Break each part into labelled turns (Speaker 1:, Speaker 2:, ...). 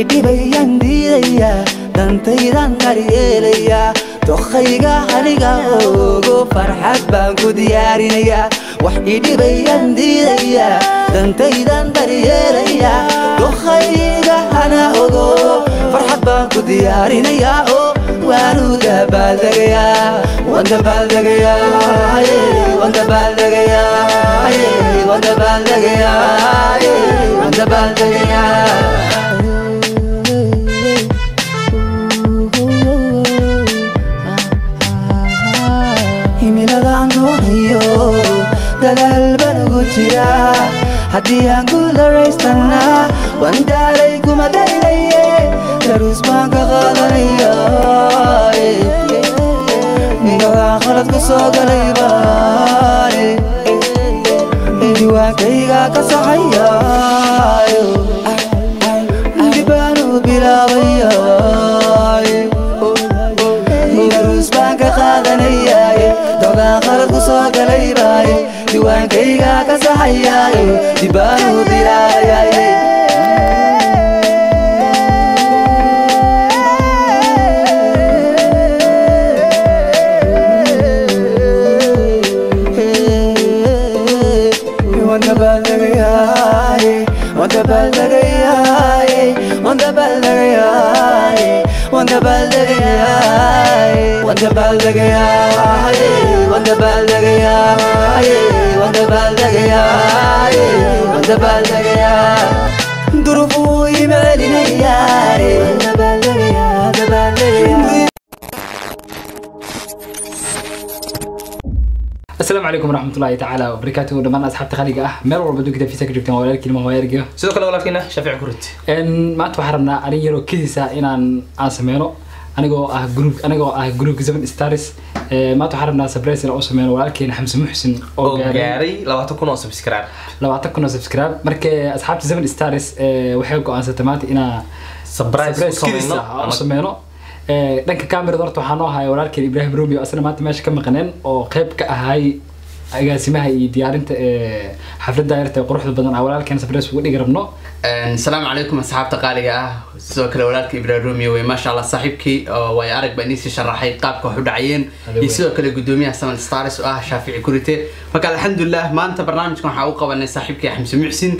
Speaker 1: idhibayaan diidaya dantaydan daryeelaya dokhayga aniga ogo farxad baan ku diyaarinaya wax idhibayaan diidaya dantaydan daryeelaya dokhayga ana ogo farxad baan ku diyaarinaya oo waanu dabaaldagayaa waan dabaaldagayaa waan dabaaldagayaa waan dabaaldagayaa waan dabaaldagayaa himiladaan doonayo dadaal baan ugu jiraa haddii aan ku daraystana waan daalay kuma daynaye daruus baan ka qaadanaya ninkagaan khalad ku soo galay baane diwaankayga ka saxaya dibaanu bilaabaya كيغا كسحياي دبانو ديراياي durbuu
Speaker 2: imaadinayaasalamu calaykum waraxmatullahi tacaala wabarakaatu dhamaan asxaabta khaliga ah meel walba adduunka tafisa ka joogtaan waa walaalkiin ma wayaargiyo
Speaker 3: sidoo kale walaalkiina shaafici kurud
Speaker 2: maanta waxaan rabnaa arrin yaroo kidisa inaan aan sameeno anigoo ah group anigoo ah seven stars maanta waxaan rabnaa surprise inaan u sameyno walaalkeena xamse muxsin
Speaker 3: oo gaaray. labaatan kun oo subscribe.
Speaker 2: Labaatan kun oo subscribe. Marka asxaabta seven stars waxay go'aansatay maanta inaa
Speaker 3: surprise
Speaker 2: Eh, dhanka camerada horta waxaa noo haya walaalkeen ibrahim romeo. Asna maanta meesha ka maqaneen oo qayb ka ahay agaasimaha iyo diyaarinta eh, xafladda yarta quruxda badan. Ah walaalkeen surprise uga dhigi rabno
Speaker 4: asalaamu calaykum asxaabta qaaliga ah. Sidoo kale walaalka ibrahim romeo wey maasha allah saaxiibkii way arag baa iniisii sharaxay qaabka wax u dhacayeen iyo sidoo kale gudoomiyaha saman stars oo ah shaafici kurite. Marka alxamdulilah maanta barnaamijkan waxaa u qabanay saaxiibkii xamse muxsin.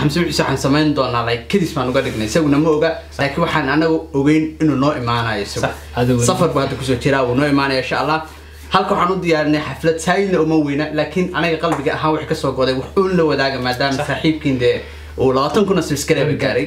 Speaker 4: Xamse muxsin waxaan samayn doonaa like kadis baan uga dhignay isaguna ma oga laakiin waxaan anagu ogeyn inuu noo imaanayo isagu. Safar buu hadda ku soo jiraa wuu noo imaanaya insha allah. Halka waxaan u diyaarinay xaflad saayidna uma weyna laakiin anaga qalbiga ahaan wax ka soo goday wax uun la wadaaga maadaama saaxiibkiin dee uu labaatan kuna subscribe gaaray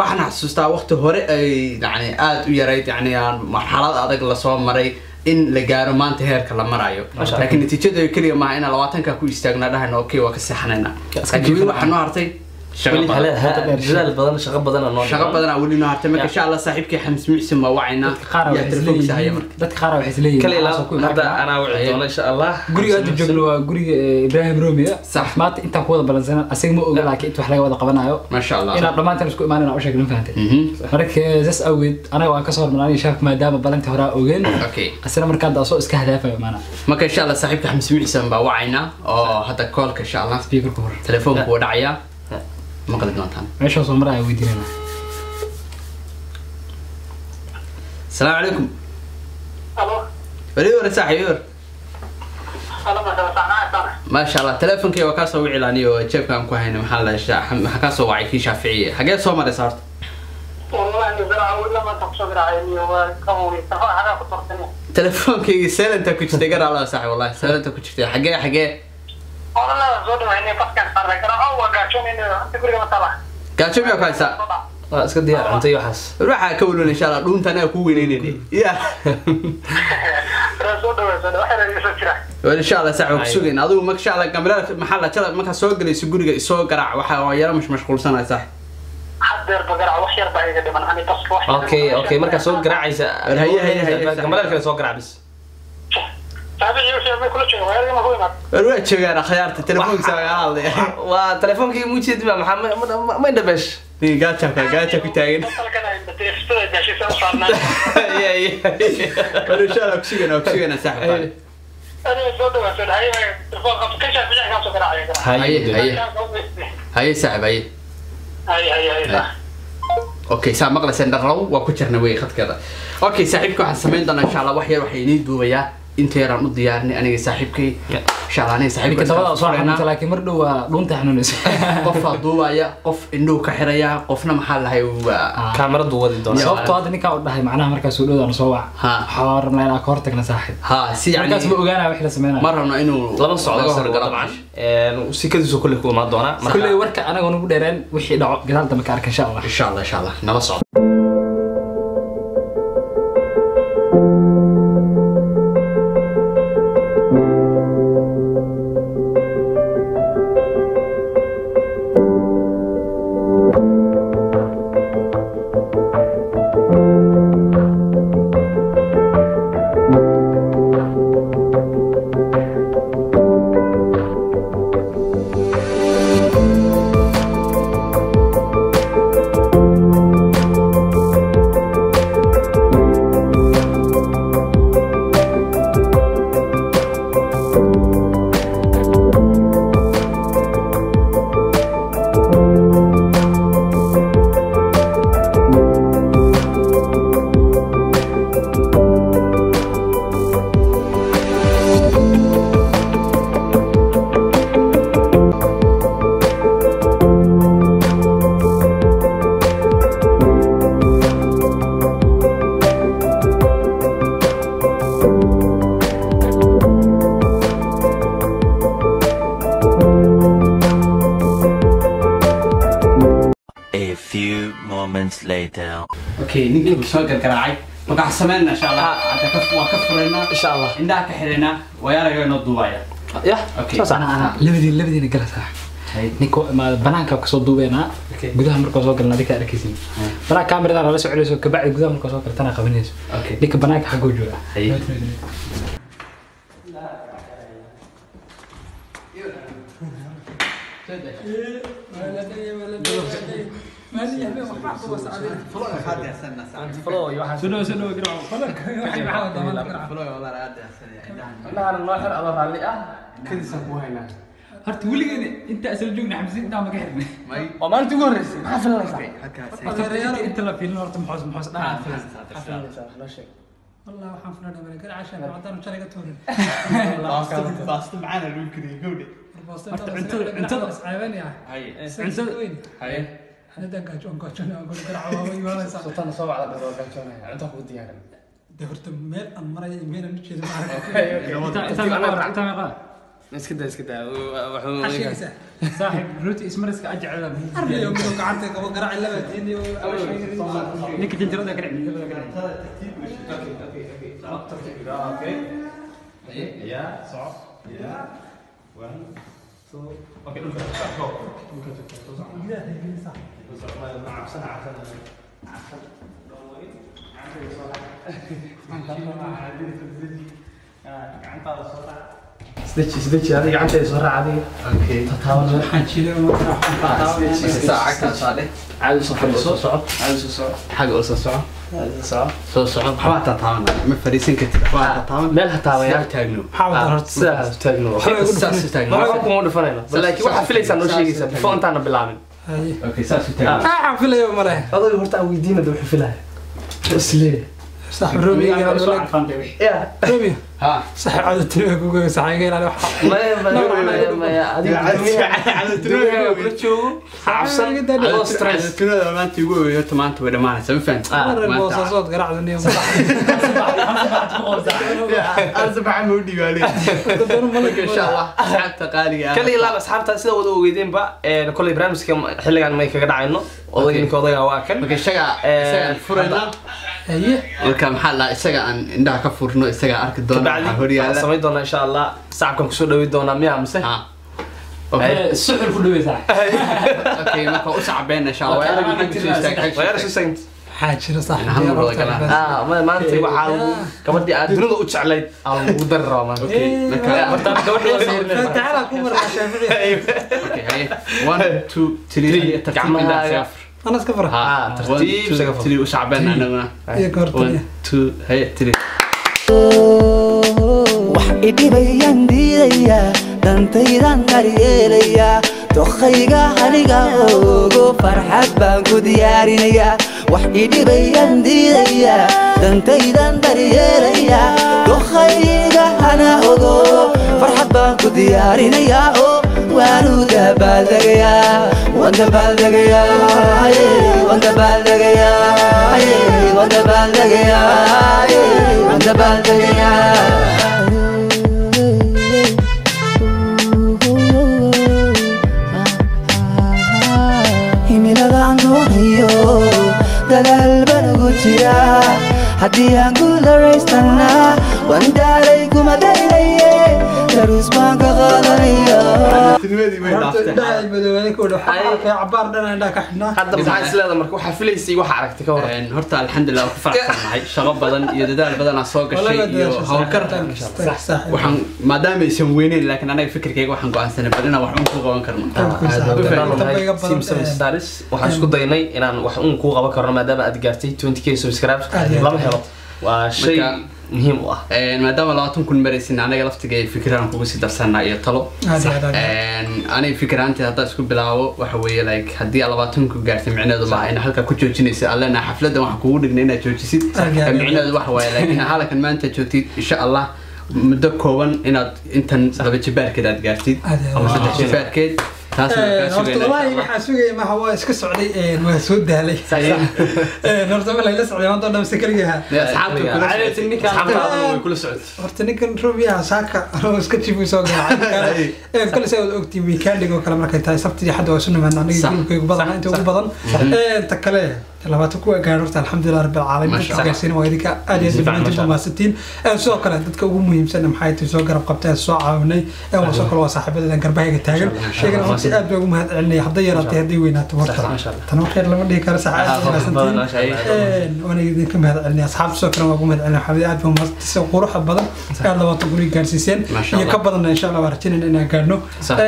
Speaker 4: waxaan xasuustaa waqti hore ay yani aada u yarayd yani aan marxalad adag la soo maray in la gaaro maanta heerka la marayo laakiin natiijada keliya maaha inaan labaatanka ku istaagna dhahayno okay waa ka seexanayna laakiin weli waxaa noo hartay
Speaker 3: dadaal badan shaqo badan oo noo
Speaker 4: shaqo
Speaker 3: dhiman.
Speaker 4: badan aa weli noo hartay marka insha allah saaxiibkii xamis muxsin waa wacaynaa yaa
Speaker 2: waxay
Speaker 4: telefoonkiisa haya
Speaker 2: isleeyihiin
Speaker 4: marka
Speaker 2: dadka qaar waxay isleeyihiin
Speaker 3: hadda anaa wici doono insha allah
Speaker 2: guriga hadda joogno waa guriga ibrahim romeo
Speaker 4: Sax.
Speaker 2: maanta intaan ku wada balansanan asaga ma oga laakiin inta wax laga wada qabanayo
Speaker 4: maasha allah
Speaker 2: inaan dhammaantan isku imaan inaan u sheegno fahantay marka saas awgeed anaga waan ka soo hormarnay aniga shaaf maadaama balantii hore aan ogeen asina markaa hadda asoo iska hadaafayo maana
Speaker 4: marka insha allah saaxiibka xamis muxsin baa wacaynaa oo hadda koolka insha allah telefoonku waa dhacayaa ma qali doontaan
Speaker 2: meeshaan soo maraa weydiinayna
Speaker 4: asalaamu calaykum
Speaker 5: weli hore saaxiib
Speaker 4: hore maasha allah teleefonkay waa kaasoo ugu cilaaniy oo jeebka aan ku hayna maxaa la waxaa kaasoo wacay kii shaaficiye xagee soo
Speaker 5: maraysa horta
Speaker 4: telefoonkaygii seylanta ku jirtay garaala saaxib wallahi seylanta ku jirtay. Xagee xagee
Speaker 5: odolada soo dhawaanay baskaan saaran kara oo waa gaajoob in anta guriga masala
Speaker 4: gaajoob yaa ku haystaa
Speaker 3: waa iska diyaar cunta iyo waxaas
Speaker 4: waxaa ka walwan insha allah dhuuntan aa kuu weyneynayne ya war insha allah sax waa kusugayn adigu marka insha allah gambilada maxaa la jala markaa soo galayso guriga isoo garaac waxa waa yaro mash
Speaker 5: mashquulsanahay sax
Speaker 3: okay okay markaa soo garaacaysa. Gambalada kale soo
Speaker 4: garaacbis waa joogaan akhyaarta telefoonkiisa magaalada
Speaker 3: waa telefoonki mujeed baa maxaa ma indhabeesh
Speaker 4: gaajaa gaajaa ku taagan
Speaker 5: inshaalla kusugan kusugan saaxiib
Speaker 4: haye haye haye saaxib haye okay saa maqlayseen dharrow waa ku jirna wey khadkeeda okay saaxiibka waxaan samayn doonaa insha allah wax yar waxaa idiin duubayaa inta yaraan u diyaarinay aniga saaxiibkay. Insha allah aniga
Speaker 2: ninka
Speaker 4: saaxiibka
Speaker 2: dabada soo xanuunta laakiin mar dhow waa dhuunta xanuunaysa.
Speaker 4: Qofaa duubaya qof indhuhu ka xiraya qofna maxaa lahay waa
Speaker 3: kaamaradu wadi doona
Speaker 2: sababtoo hadda ninkaa u dhahay macnaha markaas soo dhowdaan soo wac.
Speaker 4: Ha.
Speaker 2: waxaa rabnaa inaan ka hortagna saaxiib.
Speaker 4: Ha si
Speaker 2: markaas ma
Speaker 4: yani
Speaker 2: ogaanaya wix la sameynaya
Speaker 4: ma rabno inuu
Speaker 3: lama socdo
Speaker 4: horgalo
Speaker 3: dabcan sikadiisu kulle ku imaan doonaa
Speaker 2: kulley warka anagoo nagu dheereen wixii dhaco gadaal dambe ka arka insha allah.
Speaker 4: Insha allah insha allah. Nala socdo
Speaker 6: later.
Speaker 4: okay ninkii uu soo gargaraacay. Magaca sameynna insha allah hadda ka waa ka furaynaa
Speaker 3: insha allah
Speaker 4: indhaha ka xidhaynaa wayaaraga inoo duubaya.
Speaker 3: Yah
Speaker 4: Okay.
Speaker 3: saas ah.
Speaker 2: ana ana labadiin labadiina gala saaxiib ninka banaanka ka soo duubeynaa
Speaker 4: Okay.
Speaker 2: gudaha markaa soo galna adika arkaysin. Banaanka kaamiradan lala soo celinayso kabacdi gudaha markaa soo galtana qabanayso. Ninka banaanka xaggoo jooga
Speaker 4: شنو
Speaker 3: شنو اقرأوا فلك يوحي معاه فلوي والله لا أدري أنا الله خير
Speaker 2: الله تعالى أه كنت سبوهنا هرت ولي انت اسال جوجنا
Speaker 3: حمزين دا ما قهرنا وما انت
Speaker 2: قرس ما فلنا انت لا في النور
Speaker 3: محوس محوس انا فلنا لا شيء
Speaker 7: والله waxaan fulanay maleekan cashaan cadaan u jaraga toorin
Speaker 4: baasto baasto macaan loo kariyo gowdhe
Speaker 2: horta cuntada cuntada
Speaker 7: is caabanaya hay
Speaker 2: cuntada
Speaker 4: hay
Speaker 7: xaalada gaajoon gaajoon aan gol garaaco waa imaanaysa
Speaker 3: sultaan soo wacda baro gaajoon ah inta ku diyaarin
Speaker 7: de horta meel aan maray meel aan u jeedo ma
Speaker 2: arag inta ma qaa inta ma qaa
Speaker 3: iska daa iska daa
Speaker 7: waxa uu
Speaker 2: leeyahay saaxib ruuti ismariska ajacala
Speaker 7: arbi iyo mid gacanta ka garaac laba diin iyo
Speaker 2: ninka jinjirada garaac jinjirada garaac tartiib
Speaker 3: okay okay okay tartiib okay ya صعب ya 1 So,
Speaker 4: okay,
Speaker 7: سدتشي سدتشي هذه
Speaker 4: عندي صراحة
Speaker 3: هذه أوكي. تطاول. حنشيله ونطرح تطاول ساعة كان
Speaker 4: صالح عاوز صفر. صعب
Speaker 3: عاوز صعب حق وصل صعب
Speaker 4: soo soco waxbaa taataaban ma fariisan kartid? Waxbaa taataaban
Speaker 3: meel ha taabaya
Speaker 4: Sidaa taagno.
Speaker 7: Maxaa wada horta
Speaker 3: sidaas taagno.
Speaker 4: Saas u taagno.
Speaker 3: Waxba kuma dhifanayna laakiin waxaa filaysaa noo sheegaysaa before intaana bilaabin.
Speaker 7: Haye
Speaker 4: okay saas u taagno.
Speaker 7: Waxaan filayo male
Speaker 3: adayga horta aan weydiina da wuxuu filaya islee
Speaker 7: saaxib robi
Speaker 3: ya
Speaker 7: robi
Speaker 4: ha.
Speaker 7: Saaxib caado tiri ku goyo saxayga ilaali waxa
Speaker 3: maya maya maya maya. Adiga gudoomiyaha kula joogo cabsan adoo stress.
Speaker 4: Tunada maanta. igu ooyo maanta. Way dhamaanaysaa ma fahanti
Speaker 7: marar boosasood garaacda niyo
Speaker 4: arsabaxa ma u dhibaale insha allah asxaabta qaaliga ah.
Speaker 3: kaliya laab asxaabta sida wada ogeydeenba een, koley barnaamijka xilligan may kaga dhacayno. Odayga ninka odayga waa kan
Speaker 4: marka maxaa la isaga aan indhaha ka furno isaga arki doona horyaala
Speaker 3: samayn doonaa insha allah. Sacabkan ku soo dhawi doonaa miya mise?
Speaker 4: Okay.
Speaker 2: Suxul ku dhaweysaa
Speaker 4: okay marka u sacbeen insha allah. Waa inaad gacanta soo istaag
Speaker 3: waa yar susayn
Speaker 7: waxaa jira saaxib
Speaker 4: Hal mar wada galaan.
Speaker 3: ah ma- maanta waxaa lagu gabadhii aad dunida u jeclayd. Aa lagu dari rabaa maanta.
Speaker 4: Okay marka
Speaker 3: horta gabadhii la sawirnay
Speaker 7: taala ku maraa shaafici
Speaker 4: okay haye one two three. Tartiib
Speaker 3: gacmaha
Speaker 4: indhaha
Speaker 3: ya.
Speaker 4: saaf
Speaker 7: anas ka fara
Speaker 4: ha
Speaker 3: Ah,
Speaker 4: one
Speaker 3: tartiib
Speaker 4: two
Speaker 3: isaga fur.
Speaker 4: three u sacbeen anaguna
Speaker 7: iyo goorta
Speaker 4: one two haye three
Speaker 1: waanu jiraa haddii aan guularaystana waan daalay kuma daylaye daruus baan ka qaadanaya
Speaker 7: horta indhaha ay madoobaday ku dhow waxaa arkay cabaar dhan indhaha ka xidhnaa
Speaker 3: hadda maxaa isleeda marka waxaa filaysay waxa aragtay ka hor.
Speaker 4: Een, horta alxamdulilah waan ku faraxsanahay. Shaqo badan iyo dadaal badanaa soo gashay iyo howlkar waxaan maadaama aysan weyneyn laakiin anaga fikirkayga waxaan go'aansanay bal inaan wax un ku qaban karno.
Speaker 3: Simson stars waxaan isku daynay inaan wax uun kuu qaban karno maadaama aad gaartay 20k subscribes
Speaker 7: Aad iyo aad.
Speaker 3: lama helo. Waa shay
Speaker 4: Marka-
Speaker 3: muhiim u ah.
Speaker 4: Maadaama labaatan kun maraysin anaga laftiga fikiraan kugu sii darsanaa iyo talo. Aniga fikiraantii haddaa isku bilaabo waxa weeye like haddii aad labaatan ku gaartay micneheedu maaha ina halkaa ku joojinaysa allena xafladan waxaan kugu dhignay inaad joojisid. Micneheedu waxa waaye laakiin halkan maanta joogtid insha allah muddo kooban inaad intan laba jibaarkeed aad gaartid. Ama saddex jibaarkeed
Speaker 7: horta
Speaker 4: sugayna
Speaker 7: wallaahi waxaan sugaya maha waa iska socday een, waa soo daalay. Een, horta ma layla socday maanta oo dhan mise keligii ahaa
Speaker 4: Dee asxaabta kula
Speaker 3: Caadati
Speaker 4: socotay.
Speaker 3: ninkaan-
Speaker 4: Asxaabtaadana way kula socotay.
Speaker 7: Horta ninkan rubiyaha saaka oo iska jibu soo garaacay kale saa wada ogtiin weekending oo kale markay tahay. Sabtidii xadda waa isu nimaadna aniga
Speaker 4: Sax.
Speaker 7: gurubkaygu badan inta ugu badan. Een, ta kale labaatan kuwa gaar horta alxamdulilah rabbil caalamiin.
Speaker 4: Masha
Speaker 7: dadka
Speaker 4: Allah.
Speaker 7: gaarsiina waa idinka aad iyo
Speaker 3: Si fiican,
Speaker 7: aad
Speaker 3: masha Allah.
Speaker 7: mahadsantiin. Een, sidoo kale dadka ugu muhiimsan maxay tahay soo garab qabtay soo caawinay waa sidoo kale waa saaxiibadeedan garbahayga taagan. Sheegana runtii aad baa ugu mahad celinaya hadday yaraatay hadday weynaato horta. Tan waxyar lama dhihi karo sax aad mahadsantiin waana idinka mahad celinaya. Asxaabta sidoo kale waa ugu mahad celinaya xabidi aad baa quruxa badan aad labaatan guri gaarsiiseen. Iyo ka badanna insha allah waa rajaynayna inaan gaarno.
Speaker 4: Sax.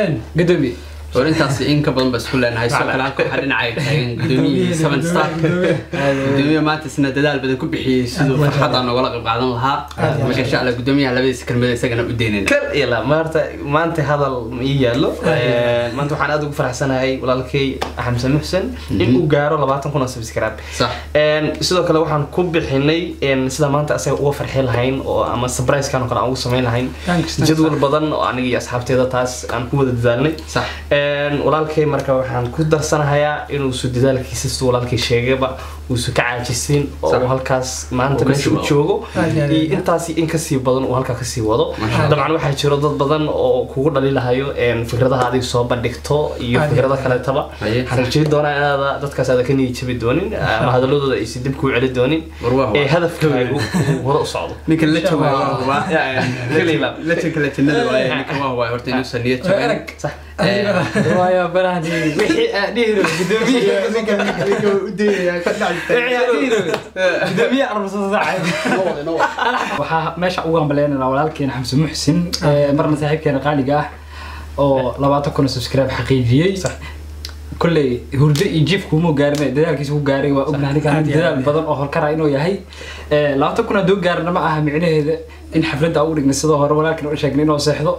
Speaker 4: War intaas in ka badan ba isku leenahay sidoo kale halka waxaa dhinacay taagan gudoomiyihii seven star gudoomiyaha maanta isna dadaal badan ku bixiyey siduu farxad aan nogala qayb qaadan lahaa. Marka insha allah gudoomiyaha labadiisa kelmada isagana u deynayna
Speaker 3: kal iyo la maanta maanta hadal ma ii yaallo. Een, maanta waxaan aad ugu faraxsanahay walaalkay xamse muxsen in uu gaaro labaatan kun oo subscribe. Sidoo kale waxaan ku bixinay sida maanta asaga uga farxi lahayn oo ama surprisekan oo kale aan ugu samayn lahayn. Jadwal badan oo aniga iyo asxaabteeda taas aan ku wada dadaalnay walaalkay marka waxaan ku darsanahayaa inuusu dadaalkiisa siduu walaalkay sheegayba uusu ka caajisin oo halkaas maanta meesha u joogo.
Speaker 7: Iyo
Speaker 3: intaas in ka sii badan uu halkaa ka
Speaker 4: sii wado.
Speaker 3: Dabcan waxaa jiro dad badan oo kugu dhalilahayo fikradaha soo bandhigto iyo fikrado kaleetaba. Waxaan doonaa inaada dadkaas aada ka niyad jabi doonin ama hadaladooda aysan dib kuu celi doonin. Ee
Speaker 4: waa.
Speaker 3: hadafkaagu uu hore u socdo.
Speaker 4: Ninka la la jannada waaye waa horta inuusan niyad jabin.
Speaker 2: Waayo barahdi wixii aad dhihi rabay gudoomiye gudoomiye waxaa meesha ugu ambaleynana walaalkeena xamse muxsin marna saaxiibkeena qaaliga ah. Oo labaatan kun subscribe xaqiijiyey kolley hurdo iyo jiif kuuma gaarin dadaalkiisa ku gaaray waa ognahay ninkaan dadaal badan oo horkara inuu yahay labaatan kun hadduu gaarna ma aha micnaheeda in xafladda u dhignay sidoo hore walaalkan u sheegnay inuu seexdo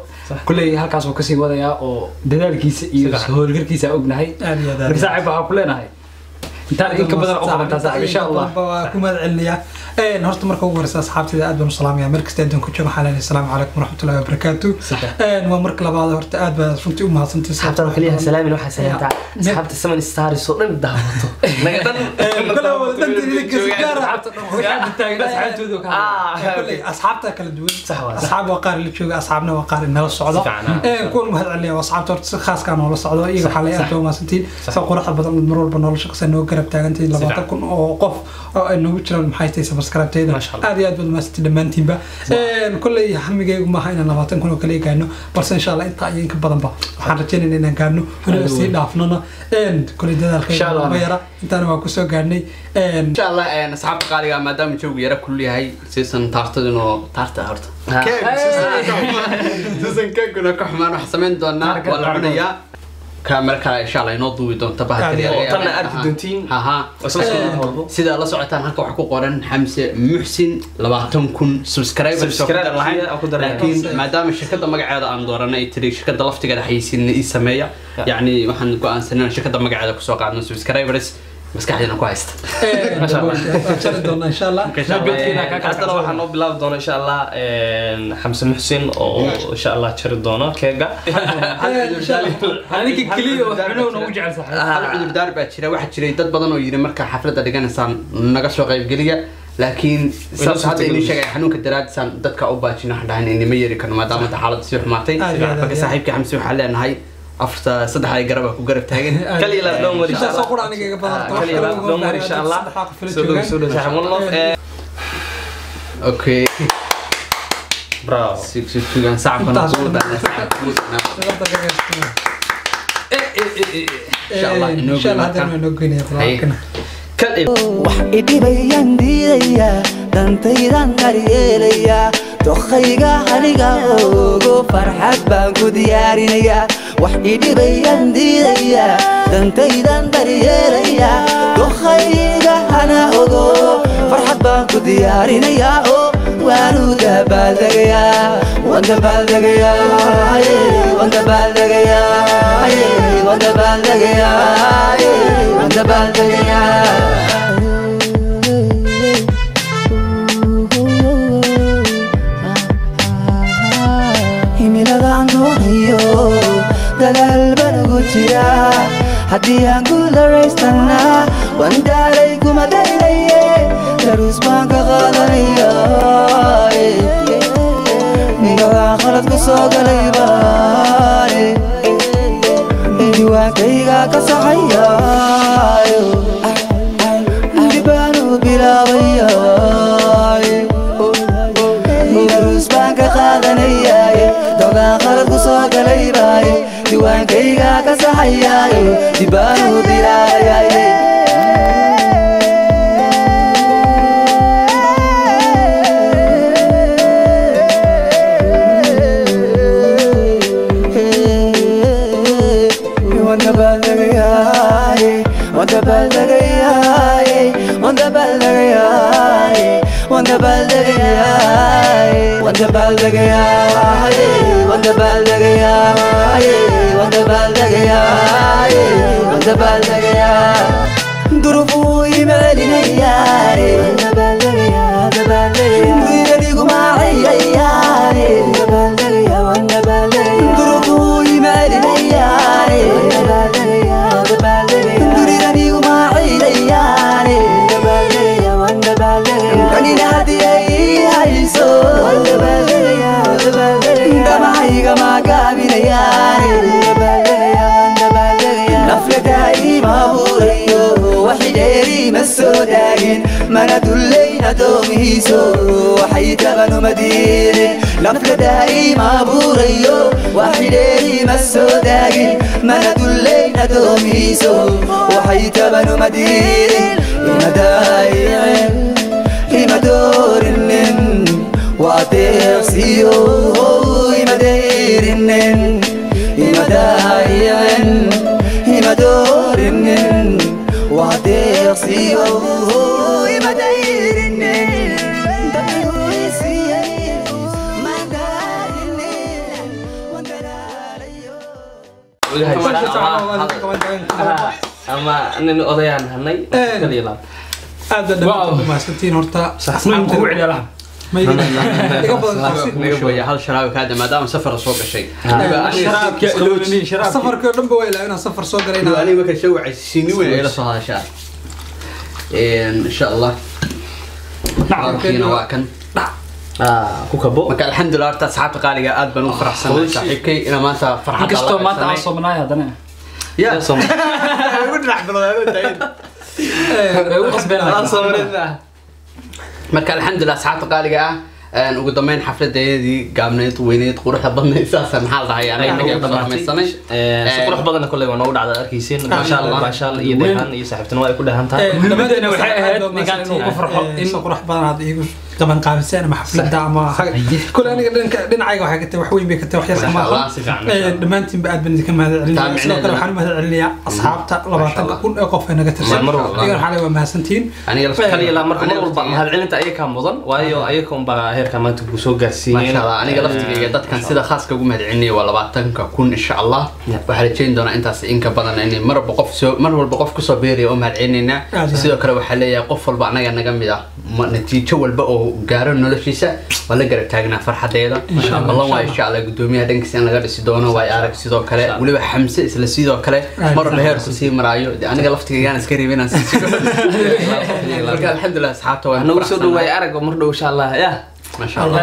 Speaker 2: kolley halkaas uu ka sii wadayaa oo dadaalkiisa iyo howlgarkiisa ognahay marka saaxiib waxaa ku leenahay intaan in ka badan u qabantaa saaxiib insha allah.
Speaker 7: waa ku mahad celinayaa Een, horta marka ugu horeysa asxaabtayda aad baan u salaamaya. Meel kasta adduun ku joogo waxaan leeyahay asalaamu calaykum waraxmatullahi wabarakaatu Een, waa marka labaad horta aad baa runtii u mahadsantahay
Speaker 3: asxaabtan kaliya salaamin waxaa salaamtaa asxaabta seven stars oo dhan daawato. Naga dhan.
Speaker 7: Kale wada dhantiin idinka si gaar ah.
Speaker 3: Ah,
Speaker 7: Kolley, asxaabta kala duwan.
Speaker 3: Sax waa, sax.
Speaker 7: asxaab waa qaar la jooga asxaabna waa qaar nala socdo.
Speaker 3: Si fiican, ah.
Speaker 7: Een, kuwan mahad celinaya waa asxaabta horta si khaaskaa noola socdo iyaga waxaa leeyahay aad baa umahadsantiin soo quruxda badan mar walba nolosha qasa noo garab taagantihiin labaatan kun oo qof oo ay noogu jiraan maxay tahay
Speaker 3: Allah.
Speaker 7: aad iyo aad baad umahadsantiin dhammaantiinba. Kolley hamigaygu maaha inaan labaatan kun oo kale gaano balse insha allah intaa iyo inka badanba. Waxaan rajaynayna inaan gaano weliba sii dhaafnona. Kolley dadaalkayga yara intaana waa ku soo gaarnay. Een,
Speaker 4: insha allah asxaabta qaaliga maadaama joogu yara kulul yahay siisan taartadinoo taarta horta. Siisan keeguna ka xumaan wax samayn doonaa waa la cunayaa kaamera kale insha allah inoo duubi doonta baha kaliya
Speaker 3: oo
Speaker 4: laga
Speaker 3: tanna
Speaker 4: yaabaa.
Speaker 3: arki doontiin.
Speaker 4: Aha.
Speaker 3: Isla socodka walbo.
Speaker 4: sida la socotaan halka waxaa ku qoran xamse muxsin labaatan kun subscribers oo ku
Speaker 3: Subscribe
Speaker 4: dar lahayn
Speaker 3: aan ku dar lahayn.
Speaker 4: laakiin maadaama shirkadda magaceeda aan dooranay ay tiri shirkadda laftigeeda xayisiina ii sameeya yacni waxaan go'aansanay inaan shirkadda magaceeda ku soo qaadno subscribers maskaxdeena ku haysta
Speaker 3: haddana waxaa noo bilaabi doona insha allah xamse muxsin oo insha allah jari doono keega
Speaker 4: cudurdaar baa jira waxaa jiray dad badan oo yidhi markaa xafladda dhiganaysaan naga soo qaybgeliya laakiin saas hadda inii sheegay xanuunka daraadisaan dadka u baajin waxaan dhahay inima yeeri karno maadaama xaaladda sii xumaatay saaxiibkii xamse waxaan leenahay afarta saddex ay garab aa ku garab taagan
Speaker 3: kaliya laa dhown wari insha allah kaliya laa dhown wari insha allah soo dhow soo dhow love eh,
Speaker 4: okay
Speaker 3: bravo
Speaker 7: haddana waa inoo goynaya quraacana
Speaker 3: kal
Speaker 1: wax idhibayaan diidayaa dantaydan daryeelayaa dokhayga aniga ogo farxad baan ku diyaarinayaa. Wax idhibayaan diidayaa dantaydan daryeelayaa. Dokhayga ana ogo farxad baan ku diyaarinayaa. Oo waanu dabaaldagayaa waan dabaaldagayaa aye, waan dabaaldagayaa aye, waan dabaaldagayaa haddii aan ku daraystana waan daalay kuma daylaye daruus baan ka qaadanaya gagaan qalad ku soo galay baane diwaankayga ka saxaya dibaanu bilaabaya daruus baan ka qaadanaya dogaan qalad ku soo galay wankayga ka saxayaayo dibaanu dilaayaaye Wanda baldagayaye, wanda baldagayaye, wanda baldagayaye wanda baldagaya, wanda لينا دلينا دومي وحي وحيدا بنو مدينة لفل داي ما بوريو وحيدي ما السوداقي ما دلينا دومي سورو وحيدا بنو مدينة لما داي لما دور النم وعطيق سيو لما دير النن لما داي لما دور النم وعطيق سيو
Speaker 3: ama nin odayaan hanay kaliya laa
Speaker 7: aad baa dhammaantood u mahadsantihiin horta
Speaker 2: aan kugu celiya laha
Speaker 7: ma iga iga badan taasi
Speaker 4: naga booya hal sharaabi kaada maadaama safar soo gashay
Speaker 2: sharaabka ilownin sharaabka
Speaker 7: safarkii oo dhan ba waa ilaa inaan safar soo galay inaan
Speaker 4: aniga marka soo wacay sini weyn ay la soo hadashaa insha allah warkiina waa kan
Speaker 3: ku kabo
Speaker 4: marka alxamdulilah horta asxaabta qaaliga aad baan u faraxsanahay saaxiibkay ina maanta farxad
Speaker 2: inkastoo maanta aan soomanaay haddana
Speaker 4: ya ugu dhinac
Speaker 2: way qasbeen
Speaker 4: marka alxamdulilah asxaabta qaaliga ah ugu dambeyn xafladayadii gaabneyd weyneyd quruxda badneyd saasa maxaa dhahay anaga naga ku soo dhamaysanay
Speaker 3: si qurux badanna kolley waa noogu dhacda arkaysiin maashaal maashaal iyo deehaan iyo saaxiibtinimo ay ku dheehan tahay
Speaker 2: muhiimadana waxay ahayd
Speaker 7: Aad
Speaker 2: ninkaan inuu ku farxo in
Speaker 7: qurux badan hadda iigu qaban qaabiseen ama xaflada ama kule aniga dhinacayga waxay ka tahay wax weyn bay ka tahay wax yar
Speaker 4: Masha
Speaker 7: kama
Speaker 4: Allah,
Speaker 7: aha dhammaantiinba aad baan idinka mahad celinaya sidoo kale waxaan u mahad celinayaa asxaabta labaatanka kun ee qof ee naga tirsan iyagan xalay waa mahadsantihiin
Speaker 3: mar walba
Speaker 4: laftigeyga-
Speaker 3: mahadcelinta ayakaa mudan waayo ayaga unbaa heerka maanta ku soo gaarsiiyeen
Speaker 4: aniga laftigeyga dadkan sida khaaska ugu mahadcelinaya waa labaatanka kun insha allah. Waxaa rajeyn doonaa intaas inka badan in mar walba qof soo mar walba qof ku soo beeraya oo mahadcelinaynaa
Speaker 7: Aad iyo
Speaker 4: sidoo kale waxaa leeyahay qof walba anaga naga mid ah ma- natiijo walba oo gaaro noloshiisa waa la garab taagnaa farxadeeda. Ballan waa allah. Gudoomiyaha dhankiisa in laga dhisi doono waa arag sidoo kale weliba xamse isla sidoo kale
Speaker 7: Aad
Speaker 4: mar walba
Speaker 7: iyo
Speaker 4: heerku sii maraayo. Aniga laftigeygaan iska reebin aan sii sugo marka alxamdulilah asxaabta waa
Speaker 3: nagu soo dhawaay arag oo mar dhow insha allah ya.
Speaker 4: Maasha allah.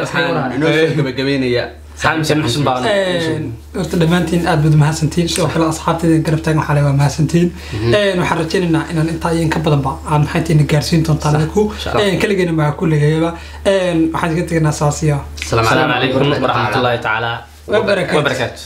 Speaker 4: Waxaan inoo soo gabagabeynayaa
Speaker 3: xamse muxsin baa
Speaker 7: horta dhammaantiin aad bad mahadsantiin. Sidoo kale asxaabteeda garab taagan waxaa leewaa mahadsantiin. Waxaan rajaynaynaa inaan intaa iyo inka badanba aad maxaantiina gaarsiin doontaan adinku keligeena maga ku legeeyaba waxaan iska teganaa saasiya
Speaker 3: asalaamu calaykum waraxmatullaahi
Speaker 7: tacaala.
Speaker 3: Wabarakaatu